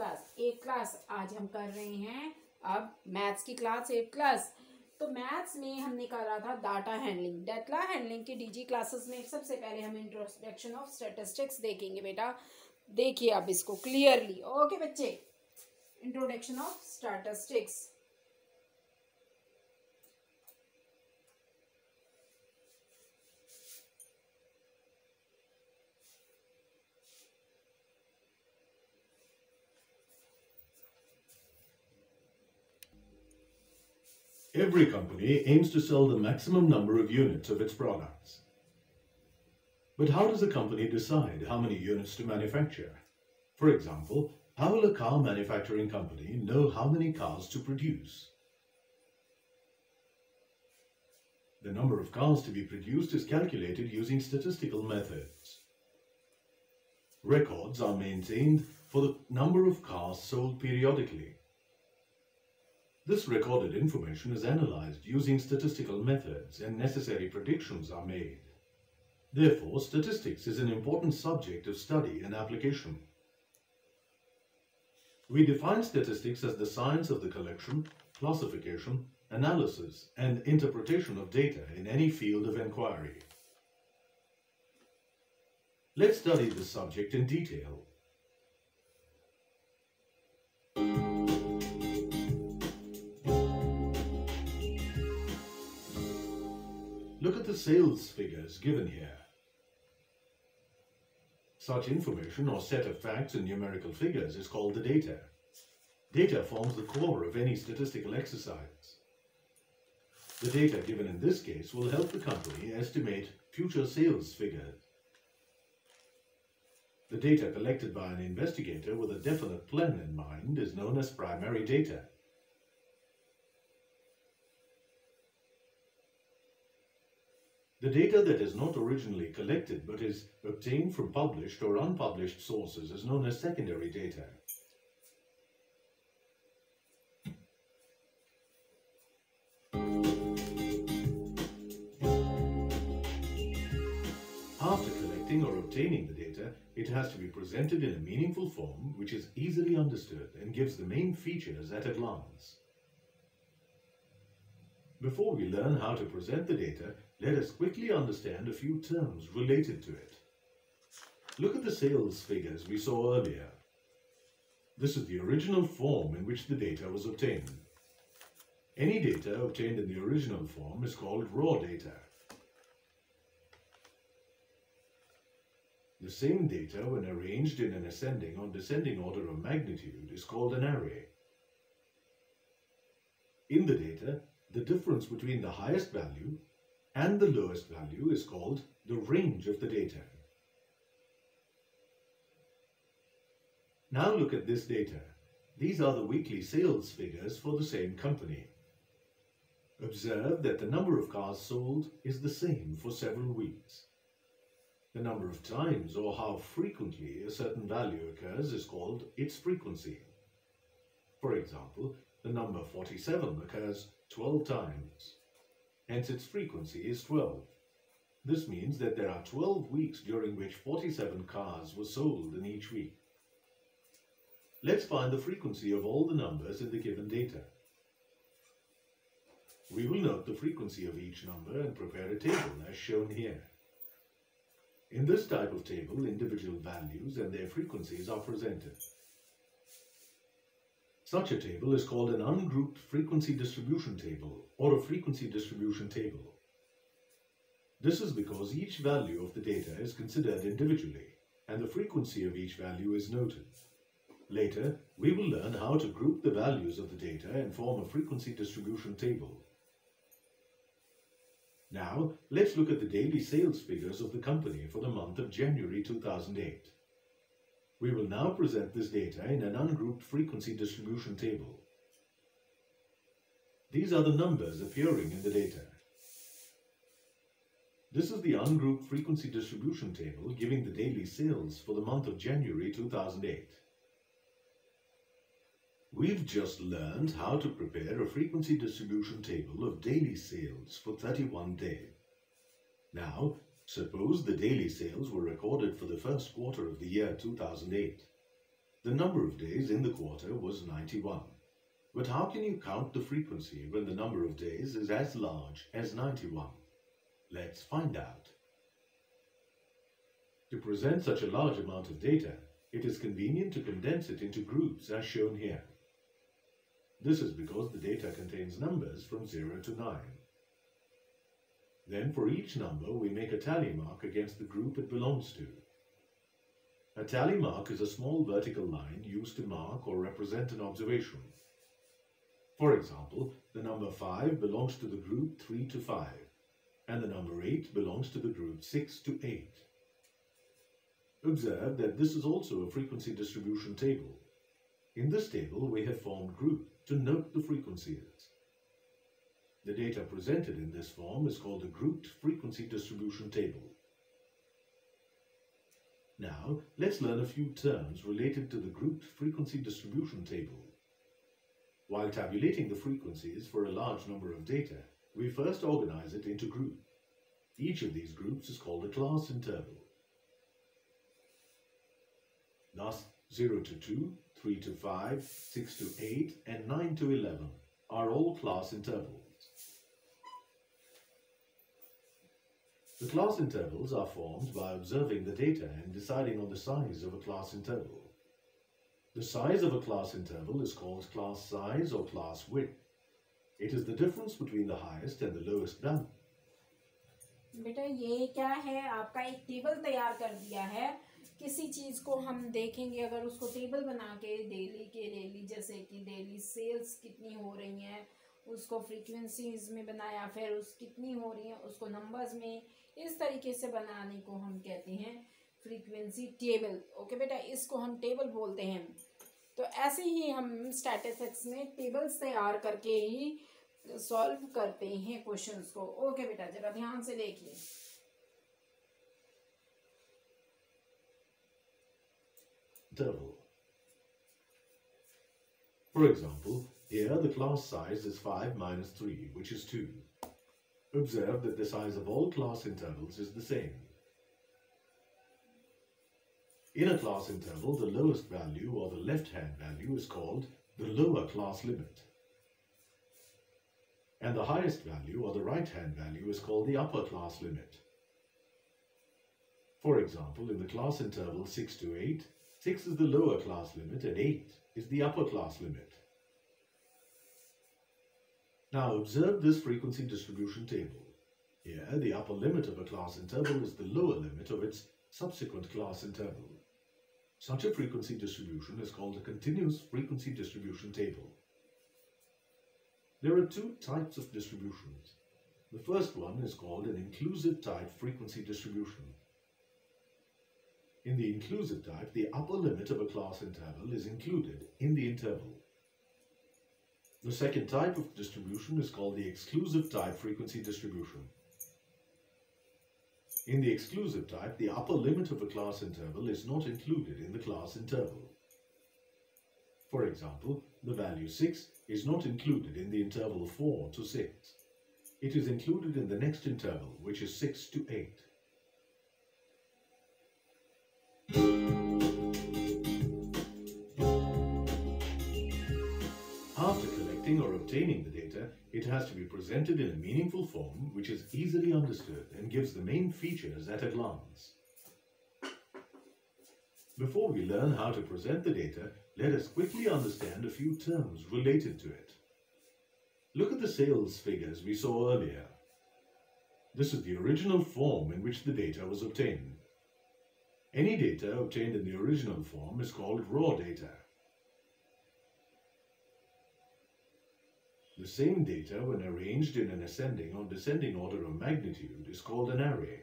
Class eight class आज हम कर रहे हैं। अब मैथ्स की क्लास एट क्लास तो मैथ्स में हमने करा था डाटा हैंडलिंग डाटा हैंडलिंग के डीजी क्लासेस में सबसे पहले हम इंट्रोडक्शन ऑफ़ स्टेटिस्टिक्स देखेंगे बेटा। देखिए आप इसको क्लियरली ओके बच्चे? Introduction of statistics Every company aims to sell the maximum number of units of its products. But how does a company decide how many units to manufacture? For example, how will a car manufacturing company know how many cars to produce? The number of cars to be produced is calculated using statistical methods. Records are maintained for the number of cars sold periodically. This recorded information is analyzed using statistical methods and necessary predictions are made. Therefore, statistics is an important subject of study and application. We define statistics as the science of the collection, classification, analysis, and interpretation of data in any field of inquiry. Let's study this subject in detail. Look at the sales figures given here. Such information or set of facts and numerical figures is called the data. Data forms the core of any statistical exercise. The data given in this case will help the company estimate future sales figures. The data collected by an investigator with a definite plan in mind is known as primary data. The data that is not originally collected but is obtained from published or unpublished sources is known as secondary data. After collecting or obtaining the data, it has to be presented in a meaningful form which is easily understood and gives the main features at a glance. Before we learn how to present the data, let us quickly understand a few terms related to it. Look at the sales figures we saw earlier. This is the original form in which the data was obtained. Any data obtained in the original form is called raw data. The same data, when arranged in an ascending or descending order of magnitude, is called an array. In the data, the difference between the highest value and the lowest value is called the range of the data. Now look at this data. These are the weekly sales figures for the same company. Observe that the number of cars sold is the same for several weeks. The number of times or how frequently a certain value occurs is called its frequency. For example, the number 47 occurs 12 times. Hence its frequency is 12. This means that there are 12 weeks during which 47 cars were sold in each week. Let's find the frequency of all the numbers in the given data. We will note the frequency of each number and prepare a table as shown here. In this type of table, individual values and their frequencies are presented. Such a table is called an ungrouped frequency distribution table or a frequency distribution table. This is because each value of the data is considered individually and the frequency of each value is noted. Later, we will learn how to group the values of the data and form a frequency distribution table. Now, let's look at the daily sales figures of the company for the month of January 2008. We will now present this data in an ungrouped frequency distribution table. These are the numbers appearing in the data. This is the ungrouped frequency distribution table giving the daily sales for the month of January 2008. We've just learned how to prepare a frequency distribution table of daily sales for 31 days. Now, suppose the daily sales were recorded for the first quarter of the year 2008. The number of days in the quarter was 91. But how can you count the frequency when the number of days is as large as 91? Let's find out. To present such a large amount of data, it is convenient to condense it into groups as shown here. This is because the data contains numbers from 0 to 9. Then for each number we make a tally mark against the group it belongs to. A tally mark is a small vertical line used to mark or represent an observation. For example, the number 5 belongs to the group 3 to 5, and the number 8 belongs to the group 6 to 8. Observe that this is also a frequency distribution table. In this table, we have formed groups to note the frequencies. The data presented in this form is called a grouped frequency distribution table. Now, let's learn a few terms related to the grouped frequency distribution table. While tabulating the frequencies for a large number of data, we first organize it into groups. Each of these groups is called a class interval. Thus, 0 to 2, 3 to 5, 6 to 8, and 9 to 11 are all class intervals. The class intervals are formed by observing the data and deciding on the size of a class interval. The size of a class interval is called class size or class width. It is the difference between the highest and the lowest value. बेटा ये क्या है आपका एक table तैयार कर दिया है किसी चीज़ को हम देखेंगे अगर उसको टेबल बना के डेली के डेली जैसे कि डेली सेल्स कितनी हो रही हैं उसको फ्रीक्वेंसीज में बनाया फिर उस कितनी हो रही है उसको नंबर्स में इस तरीके से बनाने को हम कहते हैं फ्रीक्वेंसी टेबल ओके बेटा इसको हम टेबल बोलते हैं तो ऐसे ही हम स्टैटिस्टिक्स में टेबल्स तैयार करके ही सॉल्व करते हैं क्वेश्चंस को ओके बेटा जरा ध्यान से देखिए Interval. For example, here the class size is 5 minus 3, which is 2. Observe that the size of all class intervals is the same. In a class interval, the lowest value or the left-hand value is called the lower class limit. And the highest value or the right-hand value is called the upper class limit. For example, in the class interval 6 to 8, 6 is the lower class limit and 8 is the upper class limit. Now observe this frequency distribution table. Here, the upper limit of a class interval is the lower limit of its subsequent class interval. Such a frequency distribution is called a continuous frequency distribution table. There are two types of distributions. The first one is called an inclusive type frequency distribution. In the inclusive type, the upper limit of a class interval is included in the interval. The second type of distribution is called the exclusive type frequency distribution. In the exclusive type, the upper limit of a class interval is not included in the class interval. For example, the value 6 is not included in the interval 4 to 6. It is included in the next interval, which is 6 to 8. Collecting or obtaining the data, it has to be presented in a meaningful form which is easily understood and gives the main features at a glance. Before we learn how to present the data, let us quickly understand a few terms related to it. Look at the sales figures we saw earlier. This is the original form in which the data was obtained. Any data obtained in the original form is called raw data. The same data, when arranged in an ascending or descending order of magnitude, is called an array.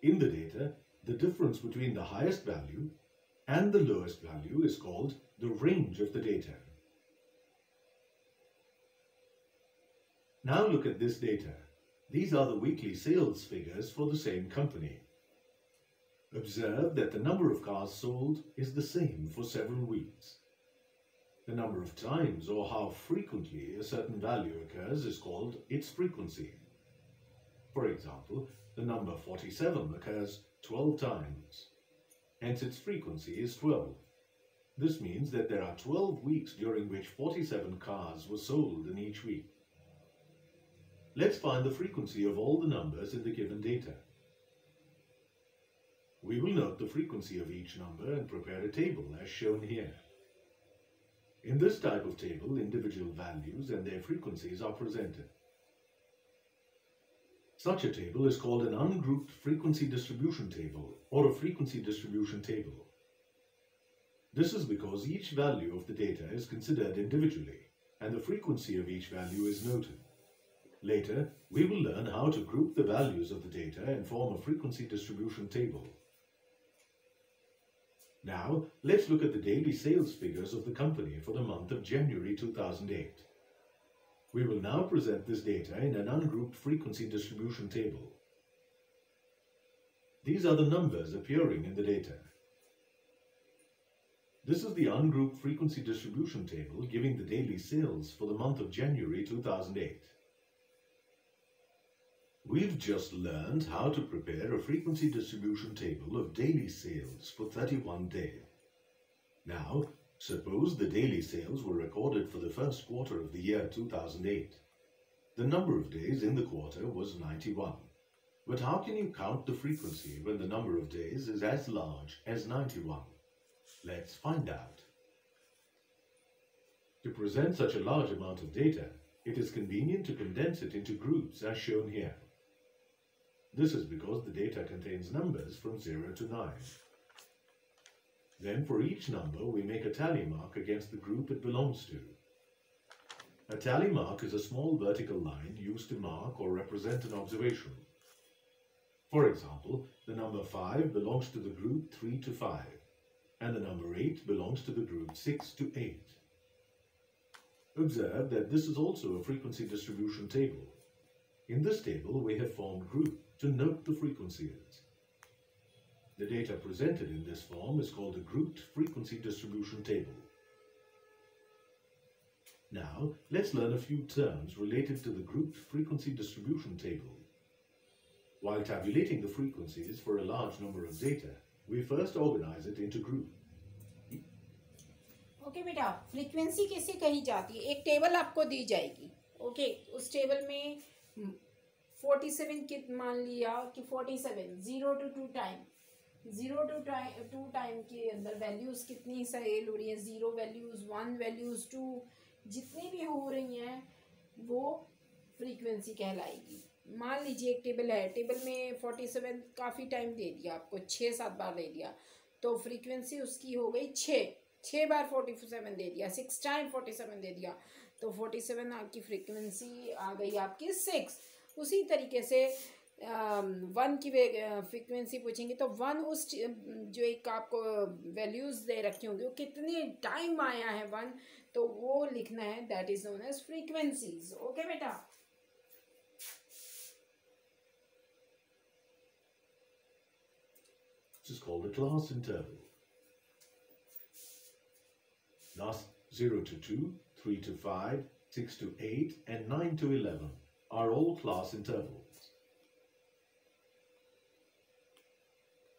In the data, the difference between the highest value and the lowest value is called the range of the data. Now look at this data. These are the weekly sales figures for the same company. Observe that the number of cars sold is the same for several weeks. The number of times or how frequently a certain value occurs is called its frequency. For example, the number 47 occurs 12 times. hence its frequency is 12. This means that there are 12 weeks during which 47 cars were sold in each week. Let's find the frequency of all the numbers in the given data. We will note the frequency of each number and prepare a table as shown here. In this type of table, individual values and their frequencies are presented. Such a table is called an ungrouped frequency distribution table or a frequency distribution table. This is because each value of the data is considered individually and the frequency of each value is noted. Later, we will learn how to group the values of the data and form a frequency distribution table. Now, let's look at the daily sales figures of the company for the month of January 2008. We will now present this data in an ungrouped frequency distribution table. These are the numbers appearing in the data. This is the ungrouped frequency distribution table giving the daily sales for the month of January 2008. We've just learned how to prepare a frequency distribution table of daily sales for 31 days. Now, suppose the daily sales were recorded for the first quarter of the year 2008. The number of days in the quarter was 91. But how can you count the frequency when the number of days is as large as 91? Let's find out. To present such a large amount of data, it is convenient to condense it into groups as shown here. This is because the data contains numbers from 0 to 9. Then for each number we make a tally mark against the group it belongs to. A tally mark is a small vertical line used to mark or represent an observation. For example, the number 5 belongs to the group 3 to 5 and the number 8 belongs to the group 6 to 8. Observe that this is also a frequency distribution table. In this table, we have formed groups to note the frequencies. The data presented in this form is called a grouped frequency distribution table. Now, let's learn a few terms related to the grouped frequency distribution table. While tabulating the frequencies for a large number of data, we first organize it into groups. Okay okay, बेटा frequency कैसे कही जाती है एक table आपको दी जाएगी okay okay, उस टेबल में फोर्टी सेवन की मान लिया कि forty seven zero two two time zero two time two time के अंदर वैल्यूज़ कितनी सेल हो रही है zero values one values two जितनी भी हो रही हैं वो फ्रीक्वेंसी कहलाएगी. मान लीजिए एक टेबल है टेबल में फोर्टी सेवन काफ़ी टाइम दे दिया आपको छः सात बार दे दिया। तो फ्रीक्वेंसी उसकी हो गई छः छः बार फोर्टी सेवन दे दिया सिक्स टाइम फोर्टी सेवन दे दिया। तो फोर्टी सेवन आपकी फ्रीक्वेंसी आ गई आपकी सिक्स उसी तरीके से वन की फ्रीक्वेंसी पूछेंगे तो वन उस जो एक आपको वैल्यूज़ दे रखी होंगी वो कितने टाइम आया है वन तो वो लिखना है that is known as frequencies okay बेटा? This is called a class interval. Last 0 to 2, 3 to 5, 6 to 8, and 9 to 11 are all class intervals.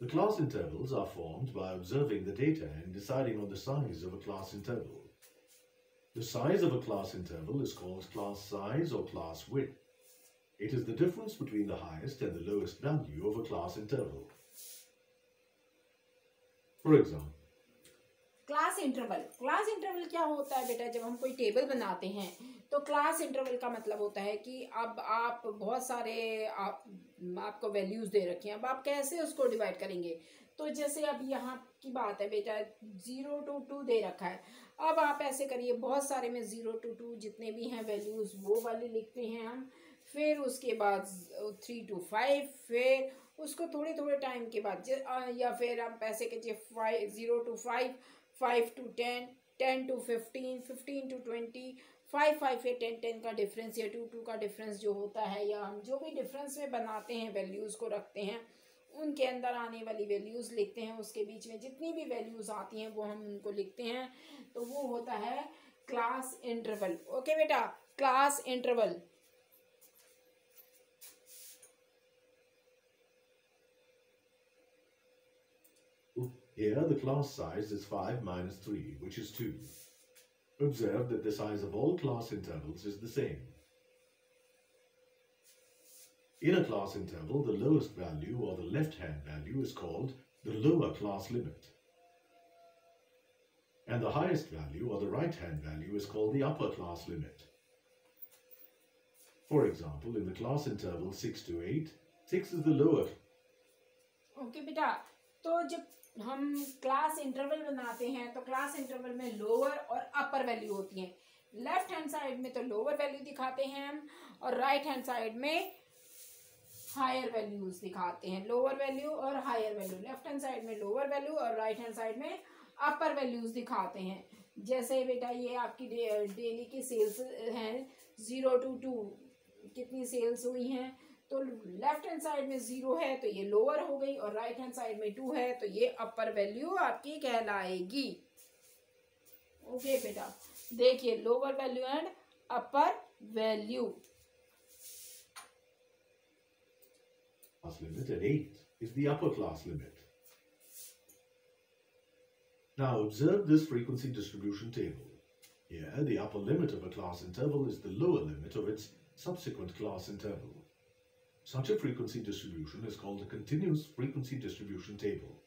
The class intervals are formed by observing the data and deciding on the size of a class interval. The size of a class interval is called class size or class width. It is the difference between the highest and the lowest value of a class interval. For example, class interval class interval क्या होता है बेटा जब हम कोई table बनाते हैं तो क्लास इंटरवल का मतलब होता है कि अब आप बहुत सारे आप, आपको वैल्यूज़ दे रखे हैं, अब आप कैसे उसको डिवाइड करेंगे? तो जैसे अब यहाँ की बात है, बेटा ज़ीरो टू टू दे रखा है। अब आप ऐसे करिए, बहुत सारे में ज़ीरो टू टू जितने भी हैं वैल्यूज़ वो वाले लिखते हैं हम। फिर उसके बाद थ्री टू फाइव फिर उसको थोड़े थोड़े टाइम के बाद या फिर आप ऐसे कीजिए five zero to five five to ten ten to fifteen fifteen to twenty five five या टेन टेन का डिफरेंस या टू टू का डिफरेंस जो होता है या हम जो भी डिफरेंस में बनाते हैं वैल्यूज़ को रखते हैं उनके अंदर आने वाली वैल्यूज़ लिखते हैं उसके बीच में जितनी भी वैल्यूज़ आती हैं वो हम उनको लिखते हैं। तो वो होता है क्लास इंटरवल ओके बेटा? Class interval Here the class size is 5 minus 3, which is 2. Observe that the size of all class intervals is the same. In a class interval, the lowest value or the left-hand value is called the lower class limit. And the highest value or the right-hand value is called the upper class limit. For example, in the class interval 6 to 8, 6 is the lower. Okay, beta. तो जब हम class interval बनाते हैं तो class interval में lower और अपर value होती हैं। लेफ़्ट हैंड साइड में तो लोअर वैल्यू दिखाते हैं हम और राइट हैंड साइड में हायर वैल्यूज़ दिखाते हैं। लोअर वैल्यू और higher value left hand side में लोअर वैल्यू और राइट हैंड साइड में अपर वैल्यूज़ दिखाते हैं। जैसे बेटा ये आपकी डेली की सेल्स हैं। ज़ीरो टू टू कितनी सेल्स हुई हैं? तो लेफ़्ट हैंड साइड में ज़ीरो है तो ये लोअर हो गई और राइट हैंड साइड में टू है तो ये अपर वैल्यू आपकी कहलाएगी ओके बेटा देखिए lower value and upper value limit at 8 is the upper class limit. Now observe this frequency distribution table. Here, the upper limit of a class interval is the lower limit of its subsequent class interval. Such a frequency distribution is called a continuous frequency distribution table.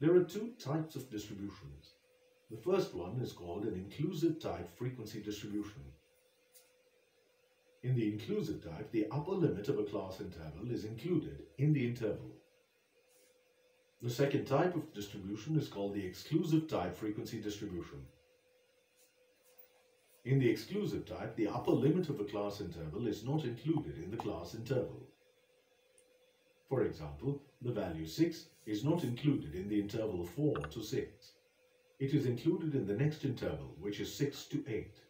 There are two types of distributions. The first one is called an inclusive type frequency distribution. In the inclusive type, the upper limit of a class interval is included in the interval. The second type of distribution is called the exclusive type frequency distribution. In the exclusive type, the upper limit of a class interval is not included in the class interval. For example, the value 6 is not included in the interval 4 to 6. It is included in the next interval, which is 6 to 8.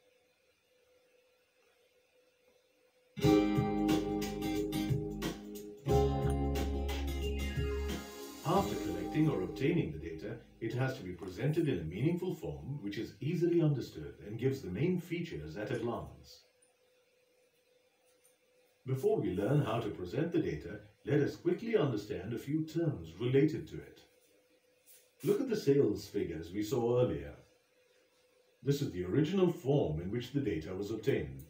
After collecting or obtaining the data, it has to be presented in a meaningful form which is easily understood and gives the main features at a glance. Before we learn how to present the data, let us quickly understand a few terms related to it. Look at the sales figures we saw earlier. This is the original form in which the data was obtained.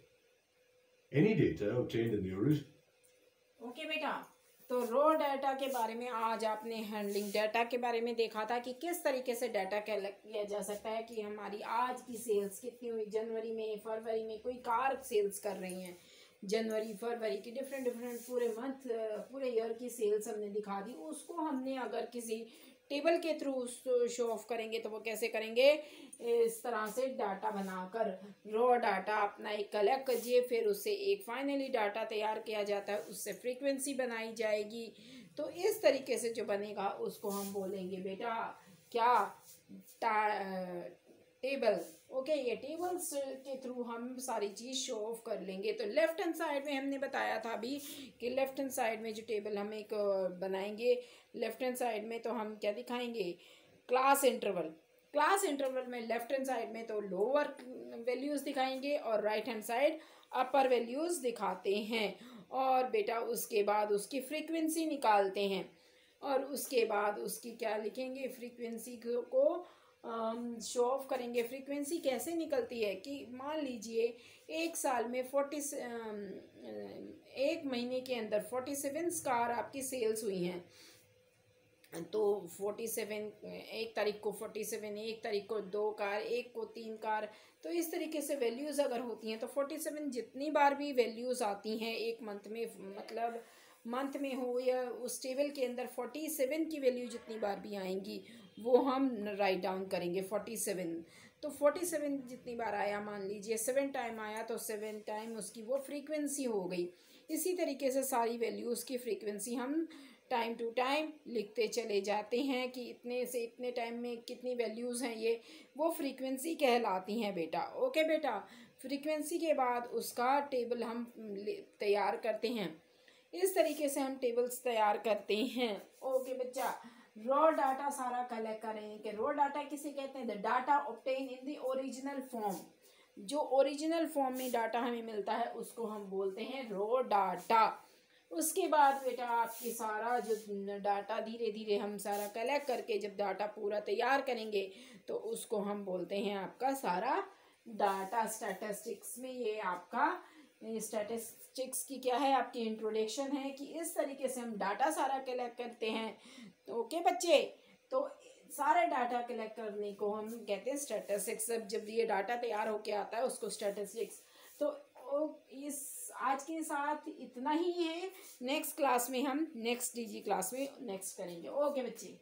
Any data obtained in the original... Okay, beta. तो रो data के बारे में आज आपने handling data के बारे में देखा था कि किस तरीके से डाटा किया जा सकता है कि हमारी आज की सेल्स कितनी हुई? जनवरी में, फरवरी में कोई कार सेल्स कर रही हैं। जनवरी, फरवरी की डिफरेंट डिफरेंट पूरे मंथ पूरे ईयर की सेल्स हमने दिखा दी। उसको हमने अगर किसी टेबल के थ्रू शो ऑफ़ करेंगे तो वो कैसे करेंगे? इस तरह से डाटा बनाकर रॉ डाटा अपना एक कलेक्ट कीजिए फिर उससे एक फाइनली डाटा तैयार किया जाता है, उससे फ्रीक्वेंसी बनाई जाएगी। तो इस तरीके से जो बनेगा, उसको हम बोलेंगे बेटा, क्या टेबल ओके ये टेबल्स के थ्रू हम सारी चीज़ शो ऑफ़ कर लेंगे। तो लेफ़्ट हैंड साइड में हमने बताया था अभी कि लेफ़्ट हैंड साइड में जो टेबल हम एक बनाएँगे लेफ़्ट हैंड साइड में तो हम क्या दिखाएँगे? क्लास इंटरवल क्लास इंटरवल में लेफ़्ट हैंड साइड में तो लोअर वैल्यूज़ दिखाएँगे और right hand side upper values दिखाते हैं। और बेटा उसके बाद उसकी फ्रीक्वेंसी निकालते हैं। और उसके बाद उसकी क्या लिखेंगे? फ्रीक्वेंसी को शो ऑफ़ करेंगे। फ्रीक्वेंसी कैसे निकलती है कि मान लीजिए, एक साल में फोर्टी एक महीने के अंदर फोर्टी सेवन कार आपकी सेल्स हुई हैं। तो फोर्टी सेवन एक तारीख को फोर्टी सेवन एक तारीख को दो कार एक को तीन कार तो इस तरीके से वैल्यूज़ अगर होती हैं तो फोर्टी सेवन जितनी बार भी वैल्यूज़ आती हैं, एक मंथ में मतलब मंथ में हो या उस टेबल के अंदर फोर्टी सेवन की वैल्यू जितनी बार भी आएँगी वो हम राइट डाउन करेंगे फोर्टी सेवन तो फोर्टी सेवन जितनी बार आया, मान लीजिए सेवन टाइम आया तो सेवन टाइम उसकी वो फ्रीक्वेंसी हो गई। इसी तरीके से सारी वैल्यूज़ की फ्रीक्वेंसी हम टाइम टू टाइम लिखते चले जाते हैं कि इतने से इतने टाइम में कितनी वैल्यूज़ हैं ये, वो फ्रीक्वेंसी कहलाती हैं बेटा। ओके बेटा फ्रीक्वेंसी के बाद उसका टेबल हम तैयार करते हैं। इस तरीके से हम टेबल्स तैयार करते हैं। ओके बच्चा रॉ डाटा सारा कलेक्ट करें कि रॉ डाटा किसे कहते हैं? The data obtain in the original form जो ओरिजिनल फॉर्म में डाटा हमें मिलता है, उसको हम बोलते हैं रॉ डाटा उसके बाद बेटा आपकी सारा जो डाटा धीरे धीरे हम सारा कलेक्ट करके जब डाटा पूरा तैयार करेंगे तो उसको हम बोलते हैं आपका सारा डाटा स्टैटिस्टिक्स में ये आपका स्टैटिस्टिक्स की क्या है, आपकी इंट्रोडक्शन है कि इस तरीके से हम डाटा सारा कलेक्ट करते हैं। तो ओके बच्चे तो सारे डाटा कलेक्ट करने को हम कहते हैं स्टैटिस्टिक्स जब ये डाटा तैयार होके आता है, उसको स्टैटिस्टिक्स तो इस, आज के साथ इतना ही है। नेक्स्ट क्लास में हम नेक्स्ट डीजी क्लास में नेक्स्ट करेंगे। ओके बच्चे।